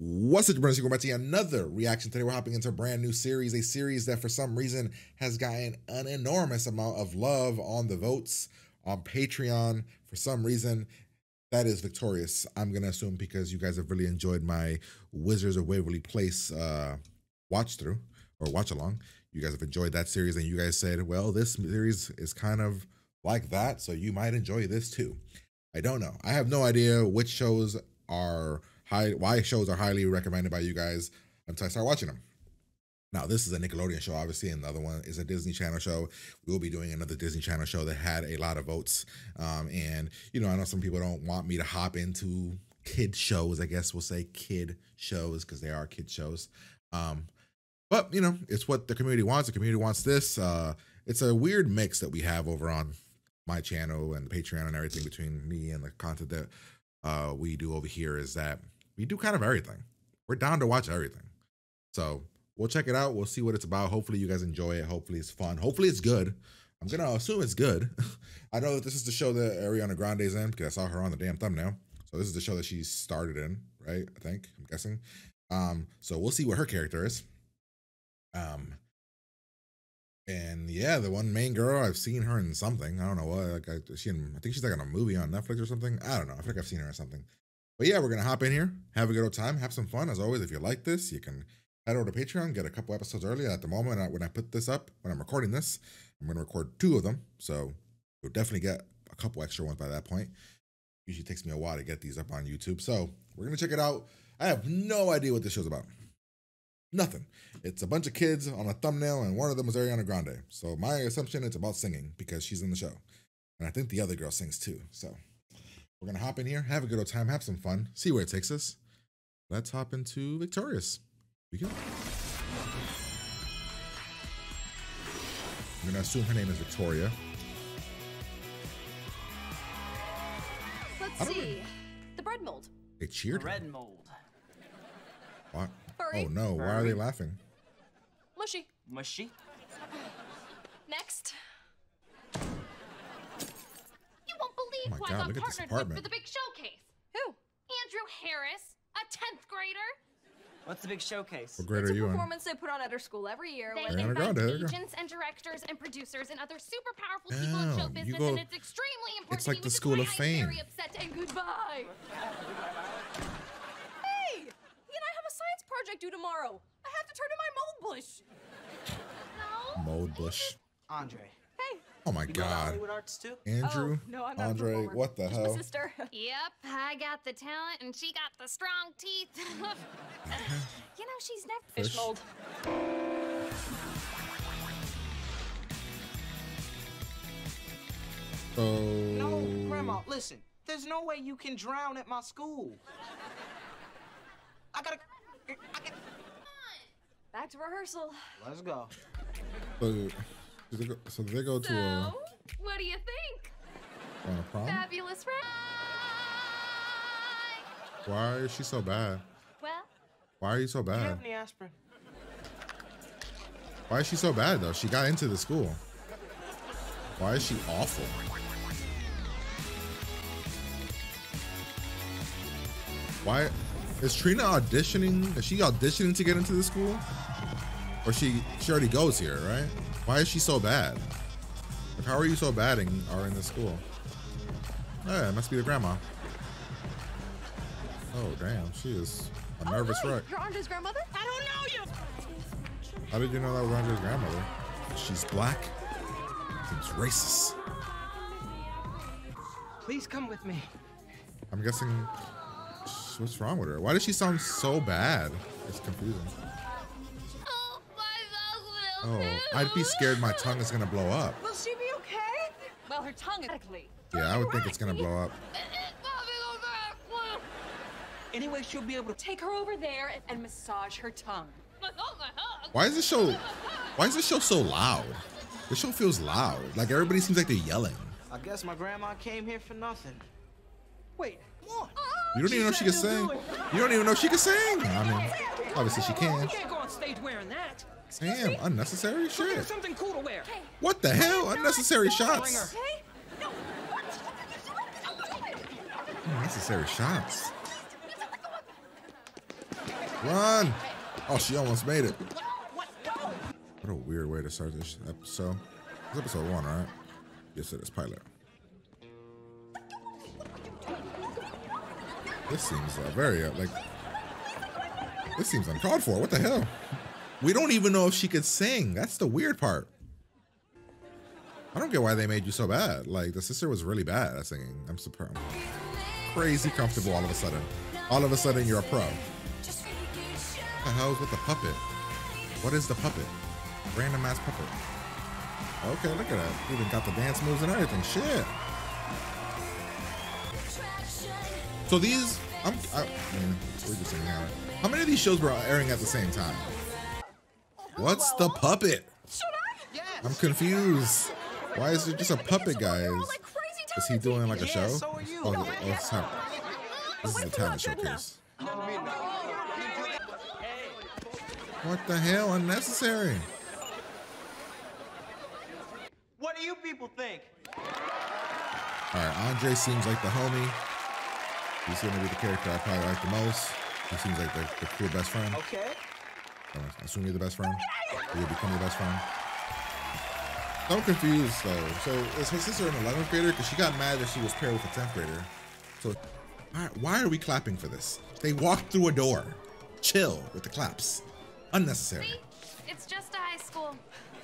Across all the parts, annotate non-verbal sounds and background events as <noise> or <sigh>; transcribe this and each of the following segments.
What's up, brothers? Welcome back to another reaction. Today we're hopping into a brand new series, a series that for some reason has gotten an enormous amount of love on the votes on Patreon. For some reason, that is victorious. I'm gonna assume because you guys have really enjoyed my Wizards of Waverly Place uh, watch through or watch along. You guys have enjoyed that series, and you guys said, "Well, this series is kind of like that, so you might enjoy this too." I don't know. I have no idea which shows are high why shows are highly recommended by you guys until I start watching them. Now, this is a Nickelodeon show, obviously, and the other one is a Disney Channel show. We will be doing another Disney Channel show that had a lot of votes. Um, and, you know, I know some people don't want me to hop into kid shows, I guess we'll say kid shows because they are kid shows. Um, but, you know, it's what the community wants. The community wants this. Uh, it's a weird mix that we have over on my channel and Patreon and everything between me and the content that uh, we do over here is that we do kind of everything. We're down to watch everything. So we'll check it out. We'll see what it's about. Hopefully you guys enjoy it. Hopefully it's fun. Hopefully it's good. I'm gonna assume it's good. <laughs> I know that this is the show that Ariana Grande's in because I saw her on the damn thumbnail. So this is the show that she started in, right? I think I'm guessing. Um, so we'll see what her character is. Um, and yeah, the one main girl I've seen her in something. I don't know what. Like I, she, in, I think she's like in a movie on Netflix or something. I don't know. I think I've seen her in something. But yeah, we're gonna hop in here, have a good old time, have some fun. As always, if you like this, you can head over to Patreon, get a couple episodes early. At the moment, when I put this up, when I'm recording this, I'm gonna record two of them, so you'll definitely get a couple extra ones by that point. Usually takes me a while to get these up on YouTube, so we're gonna check it out. I have no idea what this show's about. Nothing. It's a bunch of kids on a thumbnail, and one of them is Ariana Grande. So my assumption it's about singing because she's in the show, and I think the other girl sings too. So we're gonna hop in here, have a good old time, have some fun, see where it takes us. Let's hop into Victorious. We go. I'm gonna assume her name is Victoria. Let's see. The bread mold. They cheered. her. Red mold. What? Furry. Oh no! Why are they laughing? Mushy. Mushy. Next. You won't Oh my God, I got look at this partnered with apartment. for the big showcase. Who? Andre Harris, a 10th grader. What's the big showcase? What grade It's are a you in? performance they put on at our school every year. They when- Ariana invite Grande, there you agents and directors and producers and other super powerful people in Oh, show you business, go- and it's extremely important. It's like me, the School of Fame. Very upset and goodbye. Hey, he and I have a science project due tomorrow. I have to turn in my mold bush. No. Mold bush. Andre. Hey. Oh my You go to god. Hollywood Arts too? Andrew. Oh, no, I'm not a Andre. performer. What the Just My hell? sister. <laughs> Yep, I got the talent and she got the strong teeth. <laughs> Uh-huh. you know, she's never Fish. Fish mold. Oh. No, Grandma, listen. There's no way you can drown at my school. I gotta. I gotta Back to rehearsal. let's go. So, they go, so they go to a, So, what do you think? on a prom? Fabulous, right? Why is she so bad? Well, Why are you so Do you bad? have any aspirin? Why is she so bad though? She got into the school. Why is she awful? Why is Trina auditioning? Is she auditioning to get into the school? Or she she already goes here, right? Why is she so bad? Like, how are you so bad and are in the school? Yeah, it must be the grandma. Oh damn, she is a oh, nervous oh, wreck. You're Andre's grandmother? I don't know you. How did you know that was Andre's grandmother? She's black. Seems racist. Please come with me. I'm guessing. What's wrong with her? Why does she sound so bad? It's confusing. Oh, oh, I'd be scared my tongue is gonna blow up. Will she be okay? Well, her tongue is medically. Yeah, I would think it's gonna blow up. Anyway, she'll be able to. Take her over there and, and massage her tongue. Why is this show? Why is this show so loud? This show feels loud. Like everybody seems like they're yelling. I guess my grandma came here for nothing. Wait, what? You don't even know she can sing. You don't even know she can sing. I mean, obviously she can. You can't go on stage wearing that. Damn, unnecessary Go get her shit. something cool to wear. What the hell? Unnecessary Bring her. shots. Hey? No. Unnecessary shots. Run! Oh, she almost made it. What a weird way to start this episode. It's episode one, right? Yes, it is pilot. This seems uh, very uh, like. This seems uncalled for. What the hell? We don't even know if she could sing. That's the weird part. I don't get why they made you so bad. Like the sister was really bad at singing. I'm surprised. Crazy comfortable all of a sudden. All of a sudden you're a pro. What the hell is with the puppet? What is the puppet? Random ass puppet. Okay, look at that. Even got the dance moves and everything. Shit. So these, I'm, I, mm, we're just saying out. How many of these shows were airing at the same time? What's the puppet? I'm confused. Why is it just a puppet, guys? Is he doing like a show? so are you. Oh, oh, it's not. This is a talent showcase. What the hell? Unnecessary. What do you people think? All right, Andre seems like the homie. He's gonna be the character I probably like the most. He seems like the, the cool best friend. Okay. I assume you're the best friend. You'll become your best friend. I'm confused though. So is her sister an 11th grader? Because she got mad that she was paired with a 10th grader. So why, why are we clapping for this? They walked through a door. Chill with the claps. Unnecessary. See? It's just a high school.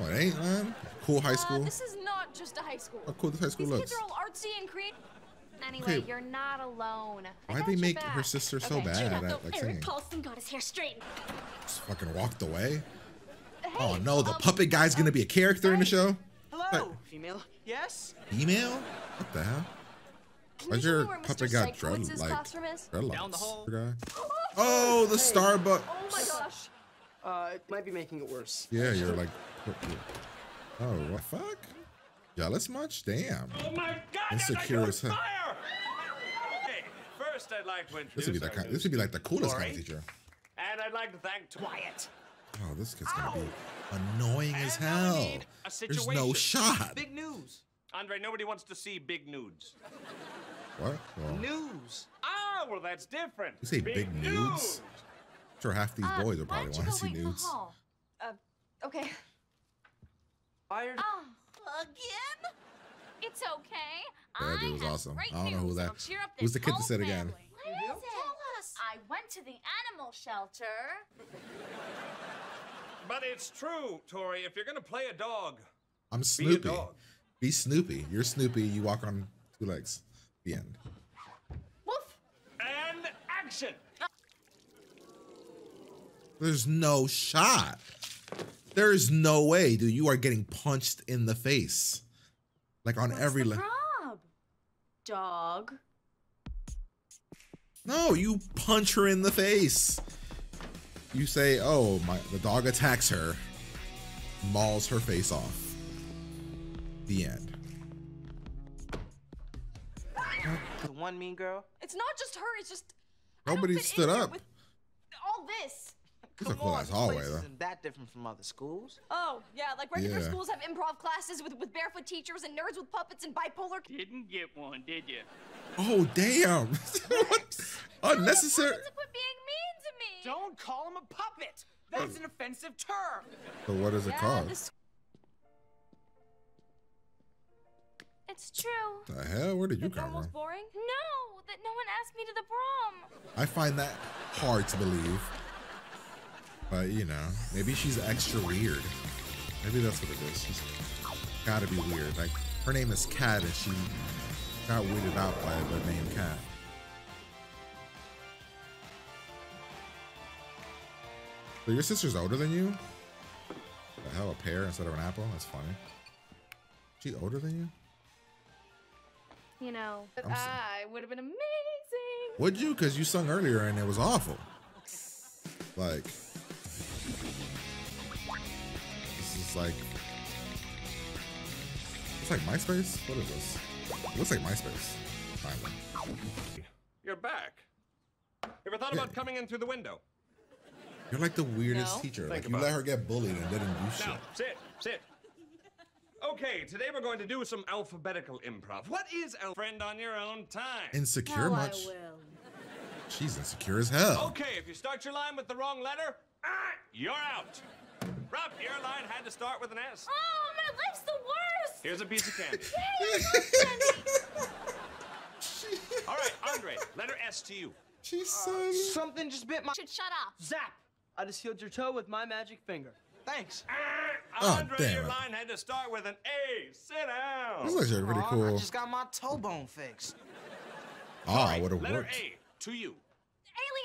Oh, it ain't, man. Cool high Uh, school. this is not just a high school. How cool this high school These looks. kids are all artsy and creative. Anyway, Okay. you're not alone. Why'd they your make her sister so Okay, bad chill. at like singing? Eric Paulson got his hair straightened. Just fucking walked away. Hey, Oh no, the um, puppet guy's gonna be a character in the show? Hello, female. Yes? Email? What the hell? Can Why's you your puppet Mr. got Sykes' dread like classroom is? dreadlocks? Down the hall. Guy? <gasps> Oh, the Starbucks. Oh my gosh. Uh, it might be making it worse. Yeah, you're like. Oh, what the fuck? Jealous much? Damn. Oh my God! Insecure as hell. Fire! Okay, first I'd like to introduce This would be the our This would be like the coolest kind of teacher. And I'd like to thank Wyatt. Oh, this kid's gonna be annoying as And now we hell. a There's no shot. Big news. Andre, nobody wants to see big nudes. What? Well, News. Ah, well, that's different. You say big nudes? sure, half these uh, boys will why probably don't want to see wait in the nudes. hall? Uh, okay. Fired. Oh, Again? it's okay. That dude I was awesome. I don't know who news that- cheer up who's the kid that whole said again? What is it? Tell us. I went to the animal shelter. But it's true, Tori. If you're gonna play a dog, I'm be Snoopy. dog. Be Snoopy. You're Snoopy. You walk on two legs. The end. Woof. And action. There's no shot. There's no way, dude. You are getting punched in the face, like on What's every. the Le- prob? Dog. no, you punch her in the face. You say, "Oh, my." The dog attacks her, mauls her face off. The end. The one mean girl. It's not just her. It's just. Nobody stood up. With all this. It's a Come cool ass hallway though. Isn't that different from other schools? Oh yeah, like regular Yeah. schools have improv classes with with barefoot teachers and nerds with puppets and bipolar. Didn't get one, did you? Oh damn! Unnecessary. What's with being mean to me? Don't call him a puppet. That's an offensive term. So what is it Yeah, called? this. It's true. The hell? Where did you The come prom from? boring. No, that no one asked me to the prom. I find that hard to believe. But you know, maybe she's extra weird. Maybe that's what it is. She's gotta be weird. Like her name is Cat, and she got weirded out by the name Cat. So your sister's older than you? The hell, a pear instead of an apple? That's funny. She older than you? You know, I'm so- I would have been amazing. Would you? Because you sung earlier and it was awful. Like, this is like, it's like MySpace. What is this? It looks like MySpace. Finally, You're back. Ever thought Yeah. about coming in through the window? you're like the weirdest No. teacher. Think Like you let it. her get bullied and didn't do shit. Now, sit, sit. Okay, today we're going to do some alphabetical improv. What is a friend on your own time? Insecure much? I will. She's insecure as hell. Okay, if you start your line with the wrong letter, ah, you're out. Rob, your line had to start with an S. Oh, my life's the worst! Here's a piece of candy. <laughs> Yay, candy. All right, Andre, letter S to you. She's so. Something just bit my. should shut up. Zap! I just healed your toe with my magic finger. Thanks. Ah, Oh, Andre, damn your it. line had to start with an A. Sit down. This is actually pretty Aw, I cool. just got my toe bone fixed. Ah, would have letter worked. A to you.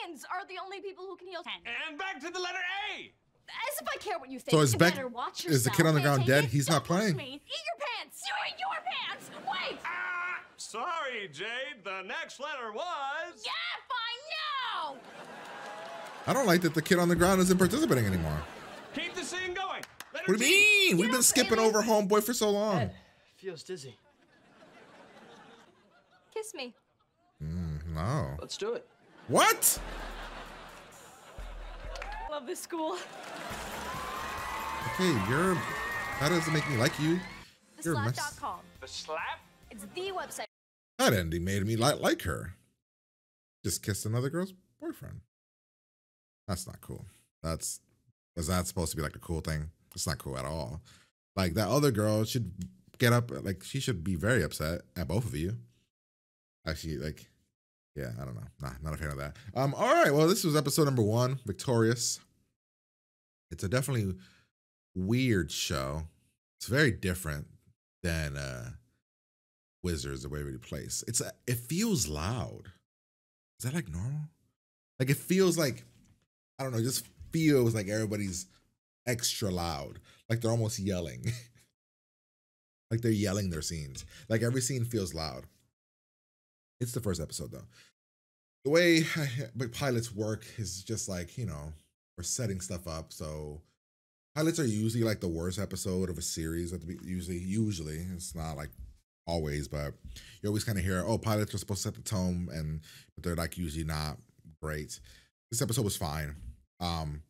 Aliens are the only people who can heal. Ten. And back to the letter A. As if I care what you think. So is You Beck- better watch is the kid on the ground take dead? it. He's not Don't push playing. me. Eat your pants. You eat your pants. Wait. Ah, sorry, Jade. The next letter was. Yeah, fine. No. I don't like that the kid on the ground isn't participating anymore. Keep the scene going. Letter What do you G. mean? We've been skipping over homeboy for so long. Ed, feels dizzy. Kiss me. No. Let's do it. What? Love this school. Okay, you're. That doesn't make me like you. You're a mess. Theslap.com. The slap? It's the website. That ending made me like like her. Just kissed another girl's boyfriend. That's not cool. That's was that supposed to be like a cool thing? It's not cool at all. Like that other girl should get up. Like she should be very upset at both of you. Actually, like, yeah, I don't know. Nah, not a fan of that. Um, all right. Well, this was episode number one, Victorious. It's a definitely weird show. It's very different than uh Wizards of Waverly Place. It's a, it feels loud. Is that like normal? Like it feels like I don't know. Just feels like everybody's extra loud. Like they're almost yelling. <laughs> like they're yelling their scenes. Like every scene feels loud. It's the first episode though. The way <laughs> but pilots work is just like you know we're setting stuff up. So pilots are usually like the worst episode of a series. At the usually, usually it's not like always, but you always kind of hear, oh, pilots are supposed to set the tone, and they're like usually not great. This episode was fine. Um,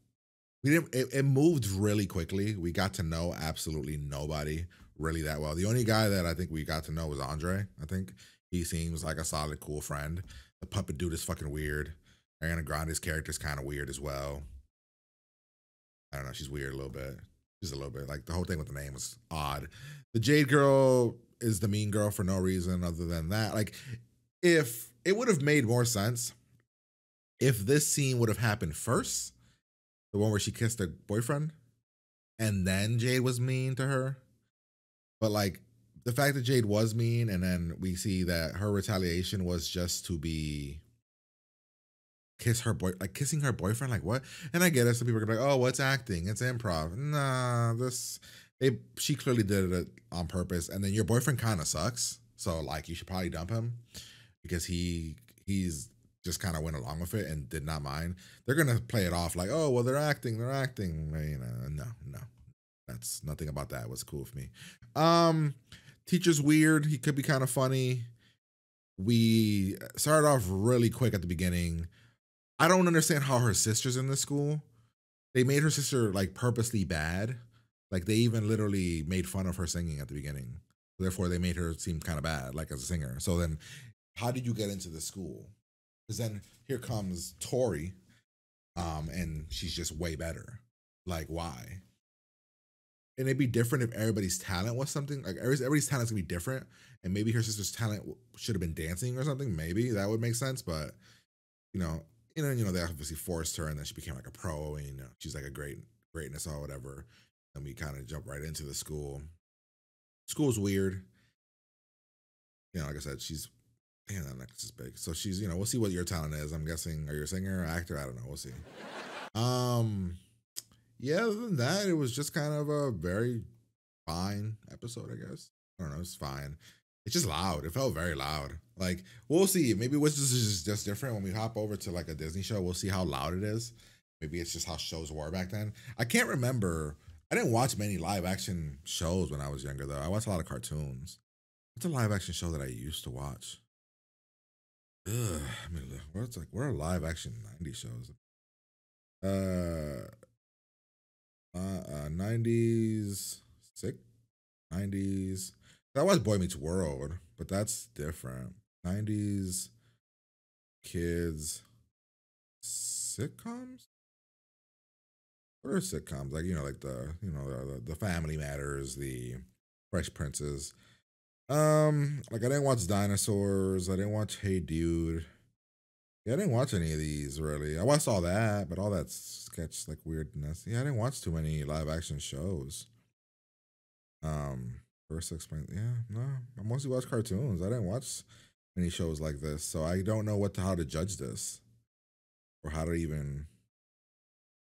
we didn't. It, it moved really quickly. We got to know absolutely nobody really that well. The only guy that I think we got to know was Andre. I think he seems like a solid, cool friend. The puppet dude is fucking weird. Ariana Grande's character is kind of weird as well. I don't know. She's weird a little bit. She's a little bit. Like the whole thing with the name was odd. The Jade girl is the mean girl for no reason other than that. Like, if it would have made more sense if this scene would have happened first, the one where she kissed her boyfriend, and then Jade was mean to her. But like the fact that Jade was mean, and then we see that her retaliation was just to be kiss her boy like kissing her boyfriend like what? And i get it. Some people are be like oh what's acting? It's improv. Nah this they she clearly did it on purpose. And then your boyfriend kind of sucks. So like you should probably dump him because he he's just kind of went along with it and did not mind. They're gonna play it off like oh well they're acting they're acting. You know no no. That's nothing about that was cool for me. Um teacher's weird. He could be kind of funny. We started off really quick at the beginning I don't understand how her sister's in this school. They made her sister like purposely bad. Like they even literally made fun of her singing at the beginning. Therefore, they made her seem kind of bad, like as a singer. So then, how did you get into the school? Because then here comes Tori, um, and she's just way better. Like why? And it'd be different if everybody's talent was something like every- everybody's talent's gonna be different, and maybe her sister's talent should have been dancing or something. Maybe that would make sense, but you know, you know, you know, they obviously forced her, and then she became like a pro, and you know, she's like a great greatness or whatever. And we kind of jump right into the school. School's weird. You know, like I said, she's damn that necklace is big. So she's, you know, we'll see what your talent is. I'm guessing, are you a singer or actor? I don't know. We'll see. Um, yeah. Other than that, it was just kind of a very fine episode, I guess. I don't know. It's fine. It's just loud. It felt very loud. Like we'll see. Maybe Wizards is just, just different when we hop over to like a Disney show. We'll see how loud it is. Maybe it's just how shows were back then. I can't remember. I didn't watch many live action shows when I was younger though. I watched a lot of cartoons. What's a live action show that I used to watch? Ugh, I mean, what's like what are live action '90s shows? Uh, uh, uh '90s, sick '90s. I was Boy Meets World, but that's different. '90s kids sitcoms. What are sitcoms like? You know, like the you know the the Family Matters, the Fresh Princes. Um, like I didn't watch Dinosaurs. I didn't watch Hey Dude. Yeah, I didn't watch any of these really. I watched all that, but all that sketch like weirdness. Yeah, I didn't watch too many live action shows. Um, first explain. Yeah, no, I mostly watch cartoons. I didn't watch many shows like this, so I don't know what to, how to judge this or how to even.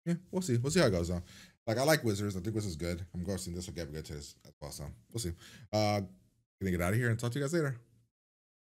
Yeah, we'll see. We'll see how it goes. Though. Like I like Wizards. I think Wizards is good. I'm guessing this will get good to this as well. We'll see. Uh, gonna get out of here and talk to you guys later.